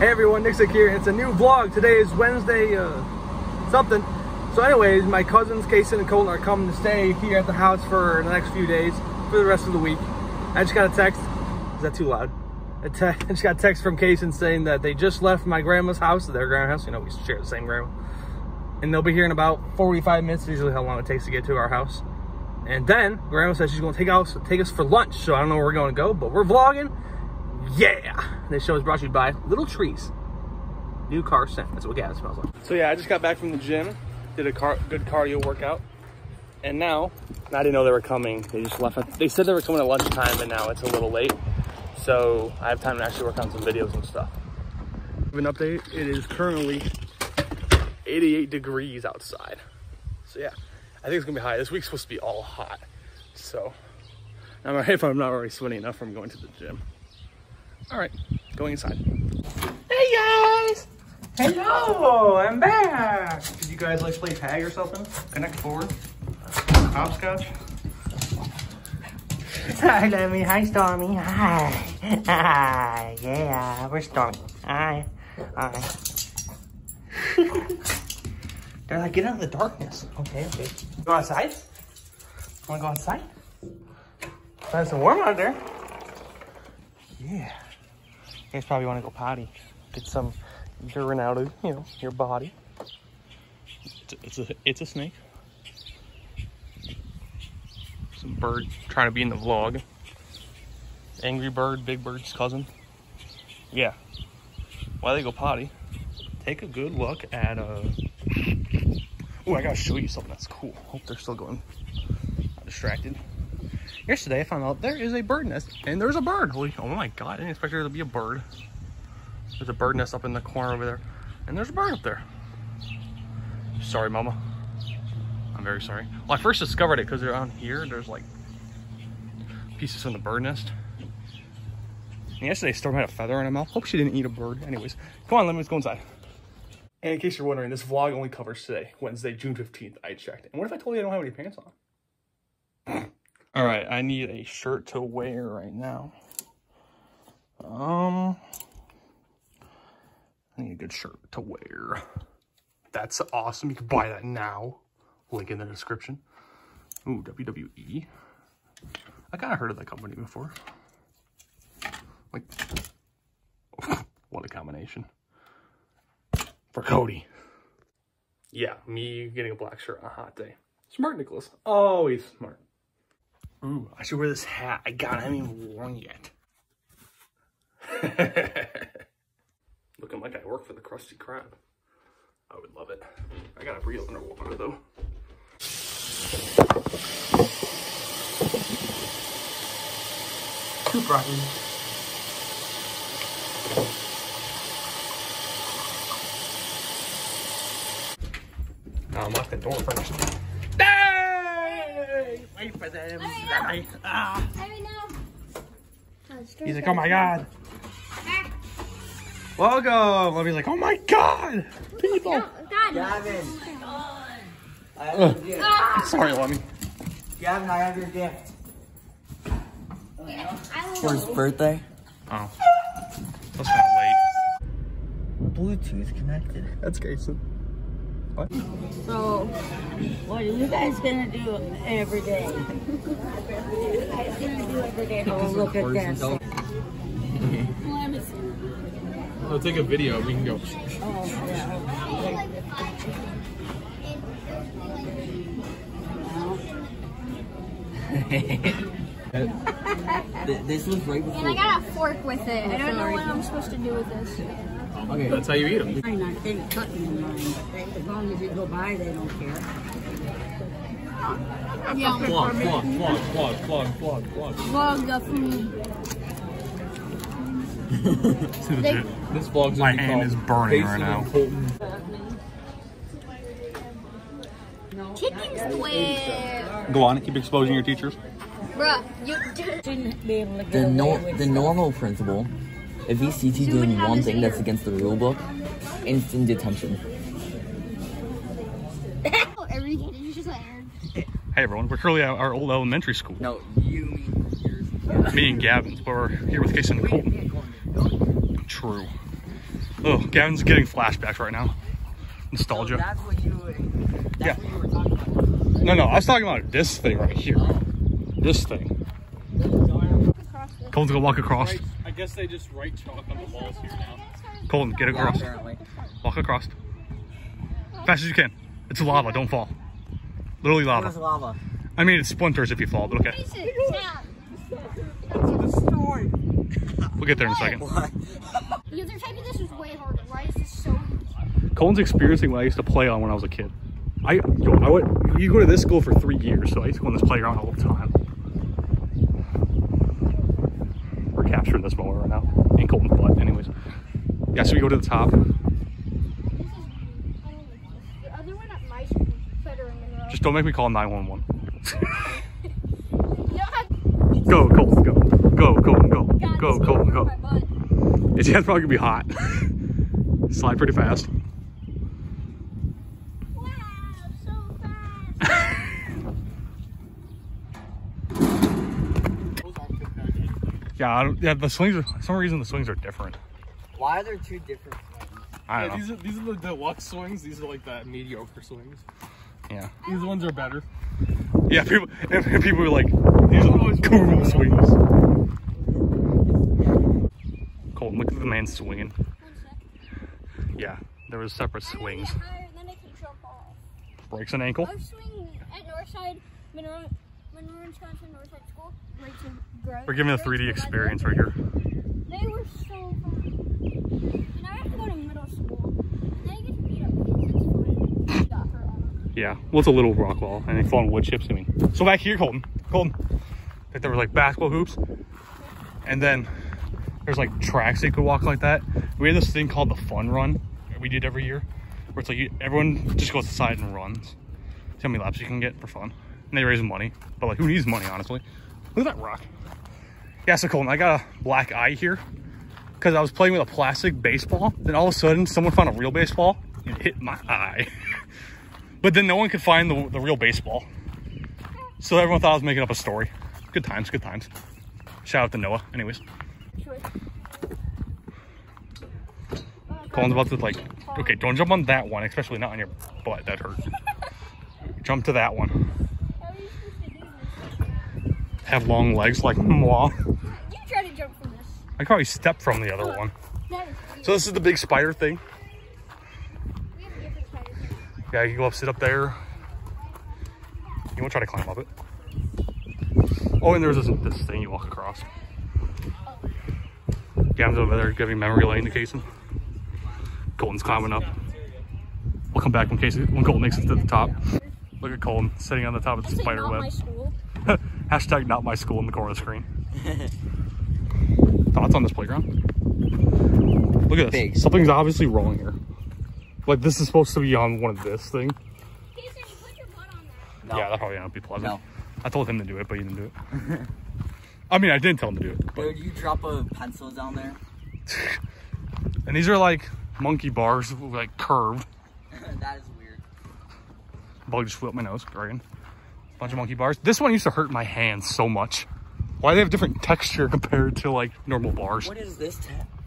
Hey everyone, Nicsick here. It's a new vlog. Today is Wednesday, uh, something. So anyways, my cousins, Kason and Colton, are coming to stay here at the house for the next few days, for the rest of the week. I just got a text. Is that too loud? I, te I just got a text from Kason saying that they just left my grandma's house, their grandma's house. You know, we share the same grandma. And they'll be here in about 45 minutes, usually how long it takes to get to our house. And then grandma says she's gonna take us take us for lunch. So I don't know where we're gonna go, but we're vlogging. Yeah! This show is brought to you by Little Trees. New car scent. That's what gas smells like. So yeah, I just got back from the gym, did a car good cardio workout, and now I didn't know they were coming. They just left. They said they were coming at lunchtime, but now it's a little late. So I have time to actually work on some videos and stuff. An update. It is currently 88 degrees outside. So yeah, I think it's gonna be high. This week's supposed to be all hot. So I'm if I'm not already sweating enough from going to the gym. All right, going inside. Hey guys! Hello, I'm back. Did you guys like play tag or something? Connect four? Hopscotch? Hi, Lemmy. Hi, Stormy. Hi. Hi. Yeah, we're Stormy. Hi. Hi. They're like, get out of the darkness. Okay, okay. Go outside? Wanna go outside? Nice and warm out there. Yeah. You guys probably wanna go potty. Get some urine out of, you know, your body. It's a, it's a snake. Some bird trying to be in the vlog. Angry bird, big bird's cousin. Yeah. While they go potty, take a good look at uh Oh, I gotta show you something that's cool. Hope they're still going. Distracted. Yesterday I found out there is a bird nest and there's a bird. Holy oh my god, I didn't expect there to be a bird. There's a bird nest up in the corner over there. And there's a bird up there. Sorry, mama. I'm very sorry. Well, I first discovered it because around here, there's like pieces from the bird nest. And yesterday, Storm had a feather in her mouth. Hope she didn't eat a bird. Anyways, come on, let's go inside. And in case you're wondering, this vlog only covers today, Wednesday, June 15th. I checked. And what if I told you I don't have any pants on? All right, I need a shirt to wear right now. Um, I need a good shirt to wear. That's awesome. You can buy that now. Link in the description. Ooh, WWE. I kind of heard of that company before. Like, what a combination. For Cody. Yeah, me getting a black shirt on a hot day. Smart, Nicholas. Always smart. Ooh, I should wear this hat. I got it. I haven't even worn yet. Looking like I work for the Krusty Krab. I would love it. I gotta breathe underwater though. Two broccoli. Now unlock the door first. Hey! Wait for them. Hey, ah. He's like, oh my god. Welcome. Lovey's like, oh my god. People. Gavin. Ugh. Sorry, Lemmy. Gavin, I have your gift. For his birthday? Oh. That's kind of late. Bluetooth connected. That's Jason. What? So, what are you guys gonna do every day? what are you guys gonna do every day? Oh, look at this. I'll oh, take a video. We can go. Oh, yeah. This was right before. And I got a fork with it. I don't know what I'm supposed to do with this. Okay. That's how you eat them. Mine, I think cutting in mine, but they, as long as you go by, they don't care. Yeah. Vlog, vlog, vlog, vlog, vlog, vlog, vlog. Vlog the food. This vlog's My hand is burning right now. Chicken square. Go on, keep exposing your teachers. Bruh, you Shouldn't be able to get The no the normal principle, if he sees you doing one thing that's against the rule book, instant detention. Oh, every day you just like Hey everyone, we're currently at our old elementary school. No, you mean yours. Me and Gavin, but we're here with Casey and Colton. True. Oh, Gavin's getting flashbacks right now. Nostalgia. Oh, that's what you. That's Yeah. what you were talking about. No, no, I was talking about this thing right here. This thing. Colton's gonna walk across. I guess they just write chalk on the walls here now. Colton, get across. Apparently. Walk across. Fast as you can. It's lava, don't fall. Literally What is lava. lava? I mean, it splinters if you fall, but okay. We'll get there in a second. What? The other type of this was way harder. Why is this so Colton's experiencing what I used to play on when I was a kid. I, yo, I went, you go to this school for three years, so I used to go on this playground all the time. We're this moment right now. In Colton's butt, anyways. Yeah, so we go to the top. The other one at my school, Federer Monroe. Just don't make me call 911. You don't have Go, Colton, go. Go, Colton, go. God, Go, Colton, go. It's yeah, it's probably gonna be hot. Slide pretty fast. Wow, so fast. Yeah, I don't, yeah. The swings are for some reason the swings are different. Why are there two different I don't know. these are these are the deluxe swings. These are like the mediocre swings. Yeah, These ones are better. yeah. People and and people are like, these are the cool swings. Colton, look at the man swinging. Yeah, there was separate swings. I can jump off. Breaks an ankle. I was swinging at Northside, Monroe, Monroe, Wisconsin, Northside School. Right to We're giving a 3D experience right here. They were so fun. And I have to go to middle school. And I get to beat up kids. It's fun. Got hurt on them. Yeah, well, it's a little rock wall and they fall on wood chips. I mean, so back here, Colton, Colton, like there were like basketball hoops, and then there's like tracks you could walk like that. We had this thing called the fun run that we did every year, where it's like you, everyone just goes aside and runs. See how many laps you can get for fun, and they raise money. But like, who needs money, honestly? Look at that rock. Yeah, so Colton, I got a black eye here because I was playing with a plastic baseball. Then all of a sudden, someone found a real baseball and hit my eye. But then no one could find the, the real baseball. So everyone thought I was making up a story. Good times, good times. Shout out to Noah. Anyways, Sure. Colin's about to like, okay, don't jump on that one, especially not on your butt. That hurt. jump to that one. How are you supposed to do this? Have long legs like moi. You try to jump from this. I could probably step from the other one. So this is the big spider thing. We have. Yeah, you go up, sit up there. You won't try to climb up it. Oh, and there's this, this thing you walk across. Gavin's over there giving memory lane to Kason. Colton's climbing up. We'll come back when Casey, when Colton makes it to the top. Look at Colton sitting on the top of the spider web. School. Hashtag not my school in the corner of the screen. Thoughts on this playground? Look at this. Big. Something's obviously wrong here. Like this is supposed to be on one of this thing. Jason, you put your butt on that. No. Yeah, that probably won't be pleasant. No. I told him to do it, but he didn't do it. I mean, I didn't tell him to do it. But, Dude, you drop a pencil down there. and these are like monkey bars, like curved. that is weird. Bug just flew up my nose, Dragon. Bunch of monkey bars. This one used to hurt my hands so much. Why they have different texture compared to like normal bars? What is this?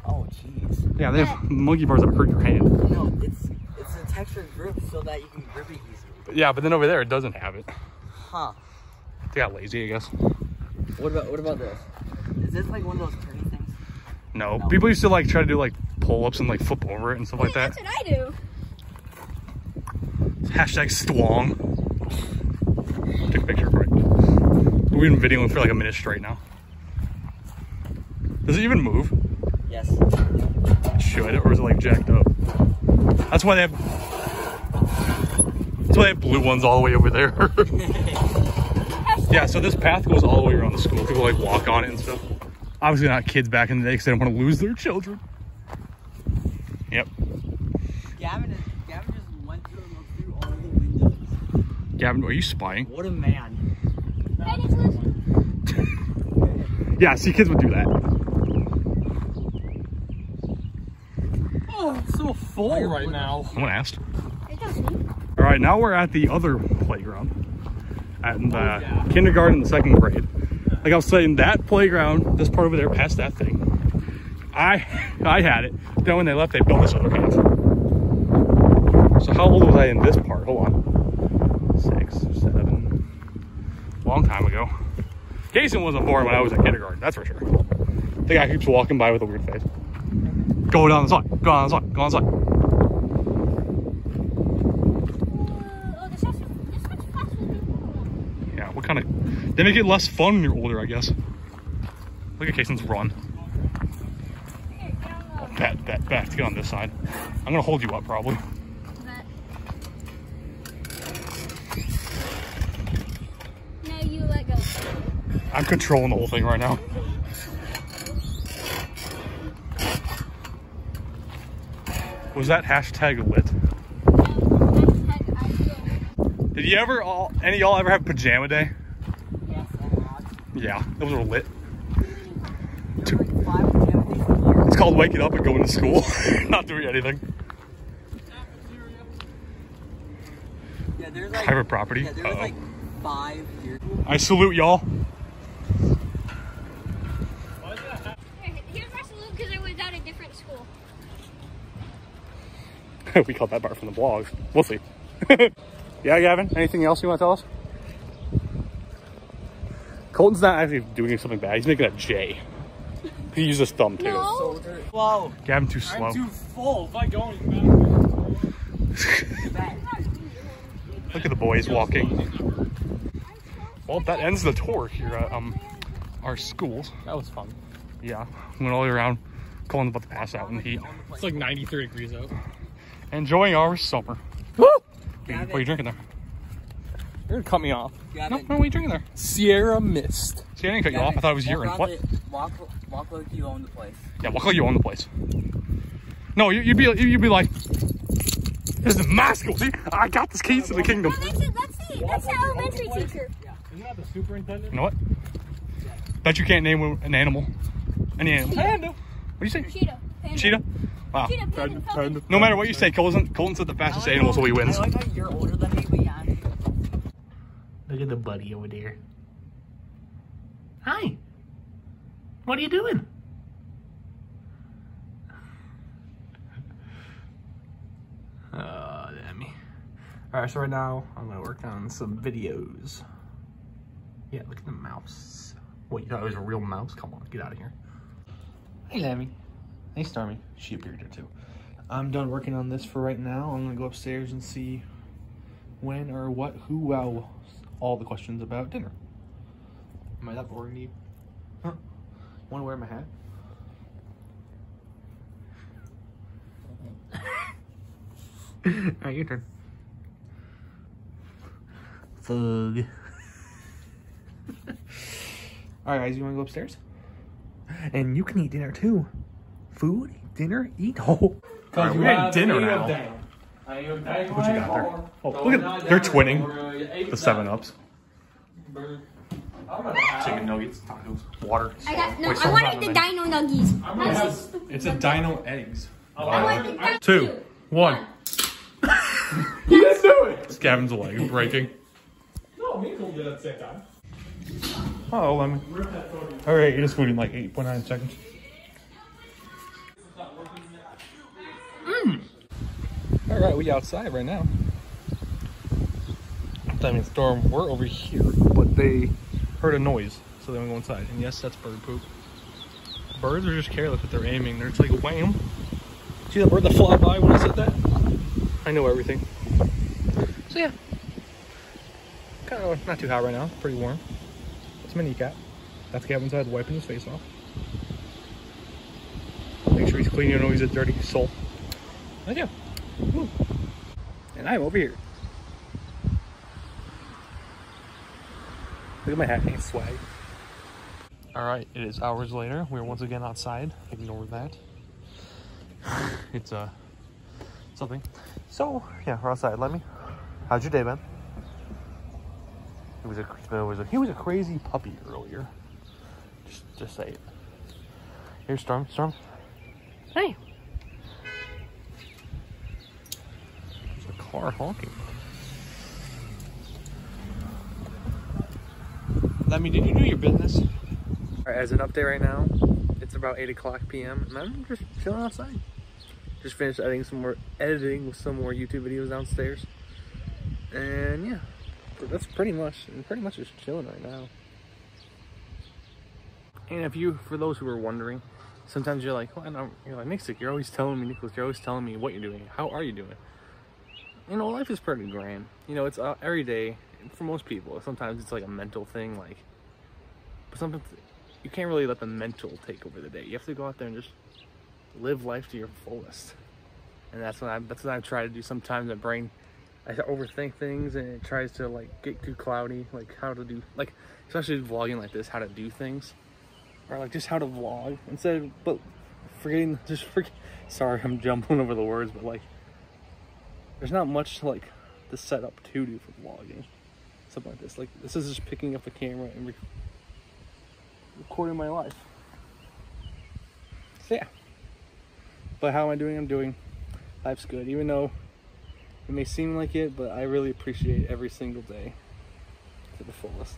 Oh, jeez. Yeah, they have monkey bars that hurt your hand. No, it's it's a textured grip so that you can grip it easily. Yeah, but then over there it doesn't have it. Huh. They got lazy, I guess. What about what about this? Is this like one of those pretty things? No, No. people used to like try to do like pull-ups and like flip over it and stuff like that. That's what I do. Hashtag Stwong. Take a picture for it. We've been videoing for like a minute straight now. Does it even move? Yes. Should, or is it like jacked up? That's why they have. That's why they have blue ones all the way over there. yeah, so this path goes all the way around the school. People like walk on it and stuff. Obviously not kids back in the day because they don't want to lose their children. Yep. Gavin is Gavin just went through and looked through all the windows. Gavin, are you spying? What a man. I just listen. Yeah, see, kids would do that. Oh, it's so full right now. No one asked. All right, now we're at the other playground, at uh, the kindergarten, the second grade. Like I was saying, that playground, this part over there, past that thing, I I had it. Then when they left, they built this other house. So how old was I in this part? Hold on. Six, seven. Long time ago. Jason wasn't born when I was in kindergarten, that's for sure. The guy keeps walking by with a weird face. Go down the slide. Go down the slide. Go down the slide. Yeah, what kind of... They make it less fun when you're older, I guess. Look at Kason's run. Bet, bet, bet. Get on this side. I'm gonna hold you up, probably. that. Now you let go. I'm controlling the whole thing right now. Was that hashtag lit? Hashtag Did you ever all any of y'all ever have pajama day? Yes. Yeah, those were lit. There's like five pajama days a year. It's called waking up and going to school, not doing anything. Yeah, there's like Private property. Yeah, there's Uh-oh. like five years. I salute y'all. Here, here's my salute because I was at a different school. we caught that part from the blogs. We'll see. yeah, Gavin. Anything else you want to tell us? Colton's not actually doing something bad. He's making a J. He used his thumb too. No. Whoa. Gavin too slow. I'm too full. If I go any faster. Look at the boys walking. Well, that ends the tour here at um, our school. That was fun. Yeah, went all the way around. Colin's about to pass out in the heat. It's like 93 degrees out. Enjoying our summer. Woo! What are you drinking there? You're gonna cut me off. Yeah, No, no, what are you drinking there? Sierra Mist. See, I didn't cut you off. I thought it was urine. Walk, What? around the- walk, walk like you own the place. Yeah, walk like you own the place. No, you, you'd be you'd be like, this is my school. See, I got this keys to the kingdom. That's it. That's the that's the elementary teacher. Isn't that the superintendent? You know what? Bet you can't name an animal. Any animal. Panda. What do you say? Cheetah. Panda. Cheetah? Wow. Cheetah. Panda. Falcon. No matter what you say, Colton, Colton said the fastest animal, so he wins. I like how you're older than me, but yeah. Look at the buddy over there. Hi. What are you doing? Uh, damn me. Alright, so right now I'm gonna work on some videos. Yeah, look at the mouse. What, you thought it was a real mouse? Come on, get out of here. Hey, Lemmy. Hey, Stormy. She appeared here too. I'm done working on this for right now. I'm gonna go upstairs and see when or what, who, well, all the questions about dinner. Am I that boring to you? Huh? Want to wear my hat? Alright, your turn. Fug. Alright, guys, you want to go upstairs? And you can eat dinner too. Food, dinner, eat. Oh. Alright, we're at dinner now. What you got there? Oh, look at they're twinning uh, the seven ups. Chicken nuggets, tacos, water. I got no. Wait, I someone's wanted on the the dino nuggies. That's- It's a dino eggs. I wanted the Two, one. You didn't do it! It's Gavin's leg breaking. No, me and Cole did it at the same time. Oh, lemon. All right, eat this food in like 8.9 seconds. All right, we outside right now. Time and Storm were over here, but they heard a noise, so they went go inside. And yes, that's bird poop. Birds are just careless with their aiming. They're just like wham. See the bird that fly by when I said that? I know everything. So yeah, kind of not too hot right now. Pretty warm. That's my cat. That's Gavin inside wiping his face off. Make sure he's clean. You know he's a dirty soul. And yeah, Woo. and I'm over here. Look at my hat, ain't swag. All right, it is hours later. We're once again outside. Ignore that. It's uh something. So yeah, we're outside. Let me. How's your day been? It was a it was a he was a crazy puppy earlier. Just just say it. Here's Storm. Storm. Hey. There's a car honking. Let me. Did you do your business? As an update right now, It's about 8 o'clock p.m. and I'm just chilling outside. Just finished editing some more editing with some more YouTube videos downstairs. And yeah, that's pretty much I'm pretty much just chilling right now. And if you, for those who are wondering, sometimes you're like, well, I know, you're like, Nick, you're always telling me, Nicholas, you're always telling me what you're doing. How are you doing? You know, life is pretty grand. You know, it's uh, every day for most people. Sometimes it's like a mental thing, like, but sometimes you can't really let the mental take over the day. You have to go out there and just live life to your fullest. And that's what I that's what I try to do. Sometimes my brain, I overthink things and it tries to like get too cloudy, like how to do, like especially vlogging like this, how to do things, or like just how to vlog instead of but forgetting just forget. Sorry, I'm jumbling over the words, but like there's not much to like the setup to do for vlogging, something like this. Like this is just picking up the camera and re- recording my life. So yeah. But how am I doing? I'm doing. Life's good, even though it may seem like it, but I really appreciate every single day to the fullest.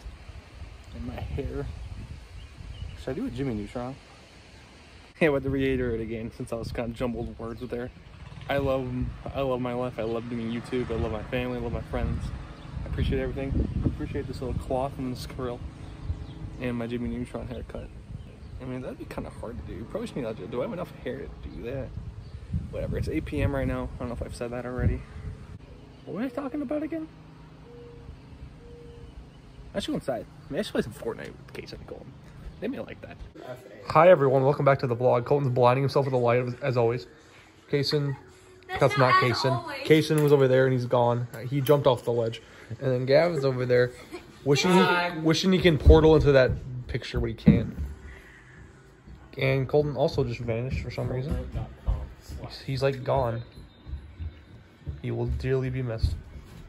And my hair. Should I do a Jimmy Neutron? Yeah, I had to reiterate again, since I was kind of jumbled words with there, I love, I love my life. I love doing YouTube. I love my family. I love my friends. I appreciate everything. I appreciate this little cloth and this grill, and my Jimmy Neutron haircut. I mean, that'd be kind of hard to do. Probably should need do I have enough hair to do that? Whatever. It's 8 p.m. right now. I don't know if I've said that already. What were I talking about again? I should go inside. I mean, I should play some Fortnite with Casey and Colton. They may like that. Hi everyone, welcome back to the vlog. Colton's blinding himself with the light as- as always. Kason, that's, not, Kason. Kason was over there and he's gone. He jumped off the ledge, and then Gavin's over there, wishing he wishing he can portal into that picture, but he can't. And Colton also just vanished for some reason. He's, he's like gone. He will dearly be missed.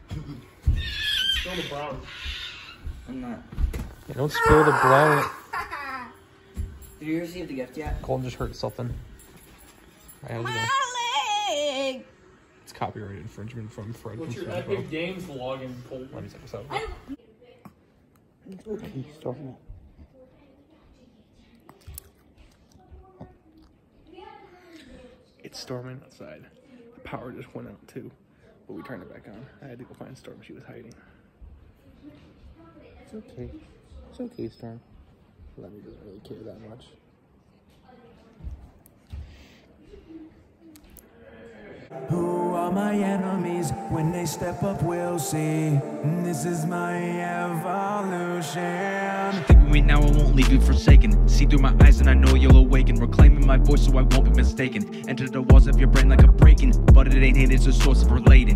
Spill the brown. I'm not. Yeah, don't spill the brown. Did you receive the gift yet? Colton just hurt something. Alright, how's it going? My leg. It's copyright infringement from Fred. What's from your Smash Bros. Epic Games vlogging, Colton? Let me check this out. Okay, storming. It's storming outside. The power just went out too, but we turned it back on. I had to go find Storm. She was hiding. It's okay. It's okay, Storm. Lemmy doesn't really care that much. Who are my enemies? When they step up, we'll see. This is my evolution. Me now, I won't leave you forsaken. See through my eyes and I know you'll awaken. Reclaiming my voice so I won't be mistaken. Enter the walls of your brain like a breaking, but it ain't hit, it's a source of relating.